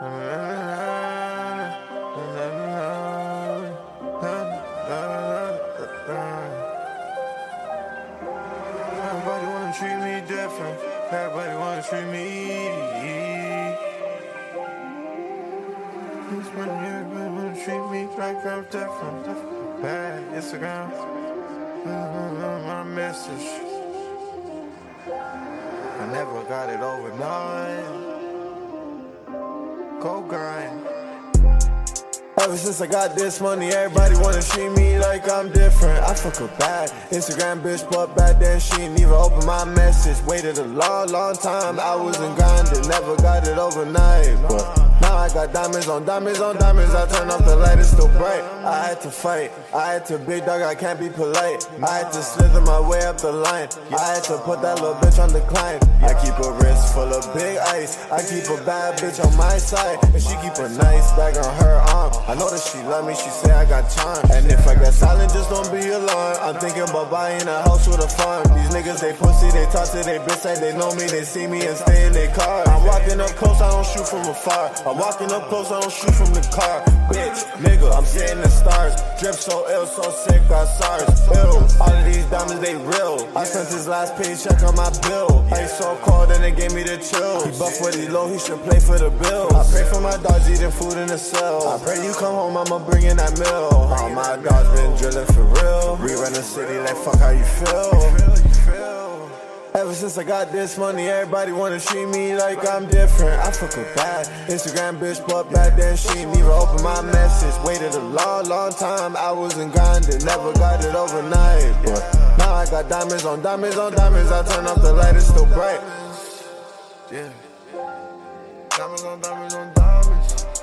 Everybody wanna treat me different. Everybody wanna treat me. Everybody wanna treat me like I'm different. Bad Instagram. My message. I never got it overnight. Go grind. Ever since I got this money, everybody wanna treat me like I'm different. I fuck a bad Instagram bitch, but back then she ain't even open my message. Waited a long, long time, I was in grinding, never got it overnight. But I got diamonds on diamonds on diamonds. I turn off the light, it's still bright. I had to fight, I had to big dog, I can't be polite. I had to slither my way up the line. I had to put that little bitch on the decline. I keep a wrist full of big ice. I keep a bad bitch on my side, and she keep a nice bag on her arm. I know that she love me, she say I got charm. And if I get silent, just don't be alarmed. I'm thinking about buying a house with a farm. These niggas, they pussy, they talk to they bitch like they know me, they see me and stay in their car. I'm walking up close, I don't shoot from afar. I'm walking up close, I don't shoot from the car. Bitch, nigga, I'm seeing the stars. Drip so ill, so sick, got SARS. Ill. All of these diamonds, they real. I sent his last paycheck on my bill. Ice so cold, and they gave me the chills. He buff what he low, he should play for the bills. I pray for my dogs eating food in the cell. I pray you come home, I'ma bring in that meal. All my dogs been drilling for real. Rerun the city like fuck how you feel. Ever since I got this money, everybody wanna treat me like I'm different. I fuck a bad Instagram bitch, but back then she ain't even open my message. Waited a long, long time, I wasn't grinding, never got it overnight. But now I got diamonds on diamonds on diamonds. I turn off the light, it's still bright. Yeah. Diamonds on diamonds on diamonds.